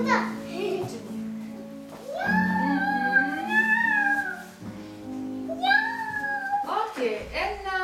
Mm-hmm. Okay, and now